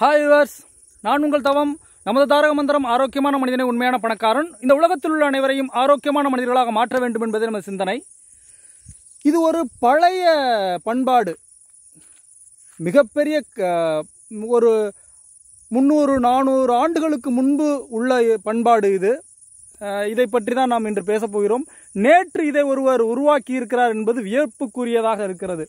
Hi yours நான் உங்கள் தவம். நமது தாரக மந்திரம் ஆரோக்கியமான மனிதனை உண்மையான பணக்காரன். இந்த உலகத்தில் உள்ள அனைவரையும் ஆரோக்கியமான மனிதர்களாக மாற்ற வேண்டும் என்பதே நமது சிந்தனை. இது ஒரு பழைய பண்பாடு. மிகப்பெரிய க- ஒரு முந்நூறு நானூறு ஆண்டுகளுக்கு முன்பு உள்ள பண்பாடு இது. இதை பற்றி தான் நாம் இன்று பேசப் போகிறோம். நேற்று இதை ஒருவர் உருவாக்கி இருக்கிறார் என்பது வியப்புக்குரியதாக இருக்கிறது.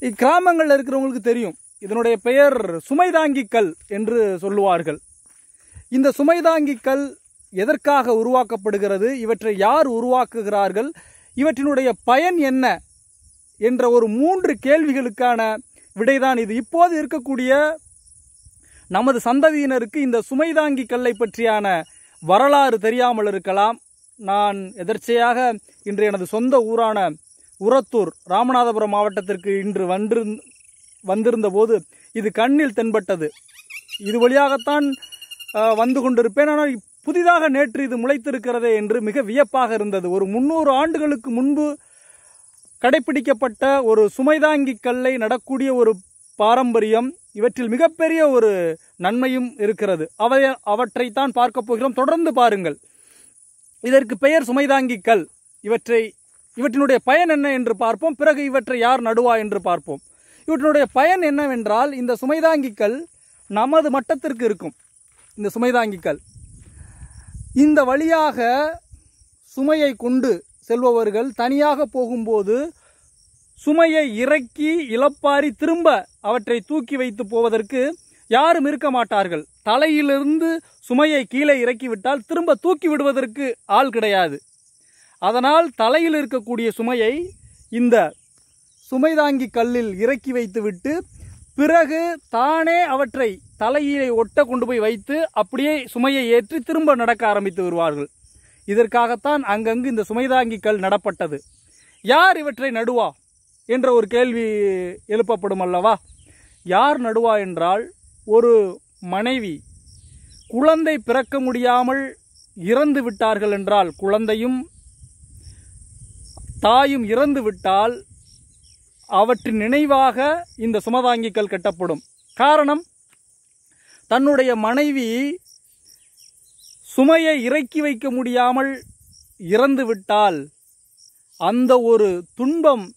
இக்கிராமங்களில் இருக்கிறவங்களுக்கு தெரியும். இதனுடைய பெயர் சுமைதாங்கி கல் என்று சொல்லுவார்கள். இந்த சுமைதாங்கி கல் எதற்காக உருவாக்கப்படுகிறது? இவற்றை யார் உருவாக்குகிறார்கள்? இவற்றினுடைய பயன் என்ன? என்ற ஒரு மூன்று கேள்விகளுக்கான விடைதான் இது. இப்போது இருக்கக்கூடிய நமது சந்ததியினருக்கு இந்த சுமைதாங்கி கல்லை பற்றியான வரலாறு தெரியாமல் இருக்கலாம். நான் எதர்ச்சையாக இன்று எனது சொந்த ஊரான உரத்தூர் ராமநாதபுரம் மாவட்டத்திற்கு இன்று வந்து வந்திருந்த போது இது கண்ணில் தென்பட்டது. இது வழியாகத்தான் வந்து கொண்டிருப்பேன். ஆனால் புதிதாக நேற்று இது முளைத்திருக்கிறதே என்று மிக வியப்பாக இருந்தது. ஒரு முன்னூறு ஆண்டுகளுக்கு முன்பு கடைபிடிக்கப்பட்ட ஒரு சுமைதாங்கி கல்லை நடக்கூடிய ஒரு பாரம்பரியம் இவற்றில் மிகப்பெரிய ஒரு நன்மையும் இருக்கிறது. அவை அவற்றைத்தான் பார்க்க போகிறோம். தொடர்ந்து பாருங்கள். இதற்கு பெயர் சுமைதாங்கி கல். இவற்றை இவற்றினுடைய பயன் என்ன என்று பார்ப்போம். பிறகு இவற்றை யார் நடுவா என்று பார்ப்போம். இவற்றினுடைய பயன் என்னவென்றால் இந்த சுமைதாங்கிக்கள் நமது மட்டத்திற்கு இருக்கும். இந்த சுமைதாங்கிக்கள் இந்த வழியாக சுமையை கொண்டு செல்பவர்கள் தனியாக போகும்போது சுமையை இறக்கி இழப்பாரி திரும்ப அவற்றை தூக்கி வைத்து போவதற்கு யாரும் இருக்க மாட்டார்கள். தலையிலிருந்து சுமையை கீழே இறக்கிவிட்டால் திரும்ப தூக்கி விடுவதற்கு ஆள் கிடையாது. அதனால் தலையில் இருக்கக்கூடிய சுமையை இந்த சுமைதாங்கி கல்லில் இறக்கி வைத்துவிட்டு பிறகு தானே அவற்றை தலையிலே ஒட்ட கொண்டு போய் வைத்து அப்படியே சுமையை ஏற்றி திரும்ப நடக்க ஆரம்பித்து வருவார்கள் இதற்காகத்தான் அங்கங்கு இந்த சுமைதாங்கி கல் நடப்பட்டது. யார் இவற்றை நடுவா? என்ற ஒரு கேள்வி எழுப்பப்படும் அல்லவா? யார் நடுவா என்றால் ஒரு மனைவி. குழந்தை பிறக்க முடியாமல் இறந்து விட்டார்கள் என்றால் குழந்தையும் தாயும் இறந்து விட்டால் அவற்றின் நினைவாக இந்த சுமதாங்கிக்கல் கட்டப்படும். காரணம் தன்னுடைய மனைவி சுமையை இறக்கி வைக்க முடியாமல் இறந்துவிட்டால் அந்த ஒரு துன்பம்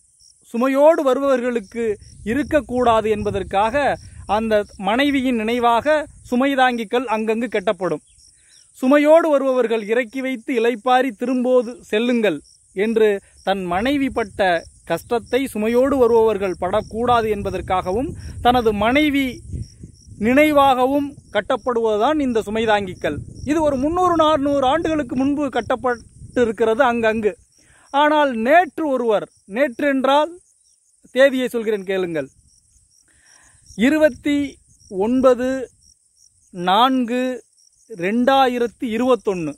சுமையோடு வருபவர்களுக்கு இருக்கக்கூடாது என்பதற்காக அந்த மனைவியின் நினைவாக சுமைதாங்கிக்கல் அங்கங்கு கட்டப்படும். சுமையோடு வருபவர்கள் இறக்கி வைத்து இலைப்பாரி திரும்போது செல்லுங்கள் என்று தன் மனைவி பட்ட கஷ்டத்தை சுமையோடு வருபவர்கள் படக்கூடாது என்பதற்காகவும் தனது மனைவி நினைவாகவும் கட்டப்படுவதுதான் இந்த சுமைதாங்கிக்கல் இது ஒரு முன்னூறு நானூறு ஆண்டுகளுக்கு முன்பு கட்டப்பட்டிருக்கிறது அங்கங்கு. ஆனால் நேற்று ஒருவர் நேற்று என்றால் தேதியை சொல்கிறேன் கேளுங்கள். இருபத்தி ஒன்பது நான்கு ரெண்டாயிரத்தி இருபத்தொன்று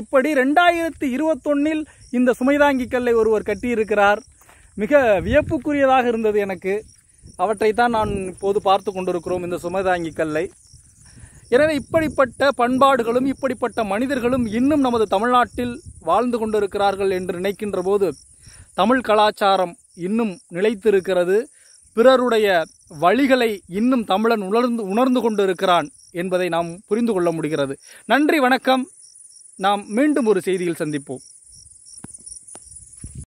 இப்படி ரெண்டாயிரத்தி இருபத்தொன்னில் இந்த சுமைதாங்கி கல்லை ஒருவர் கட்டியிருக்கிறார். மிக வியப்புக்குரியதாக இருந்தது எனக்கு. அவற்றைத்தான் நான் இப்போது பார்த்து கொண்டிருக்கிறோம் இந்த சுமதாங்கி கல்லை. எனவே இப்படிப்பட்ட பண்பாடுகளும் இப்படிப்பட்ட மனிதர்களும் இன்னும் நமது தமிழ்நாட்டில் வாழ்ந்து கொண்டிருக்கிறார்கள் என்று நினைக்கின்ற போது தமிழ் கலாச்சாரம் இன்னும் நிலைத்திருக்கிறது. பிறருடைய வழிகளை இன்னும் தமிழன் உணர்ந்து உணர்ந்து கொண்டிருக்கிறான் என்பதை நாம் புரிந்து கொள்ள முடிகிறது. நன்றி வணக்கம். நாம் மீண்டும் ஒரு செய்தியில் சந்திப்போம்.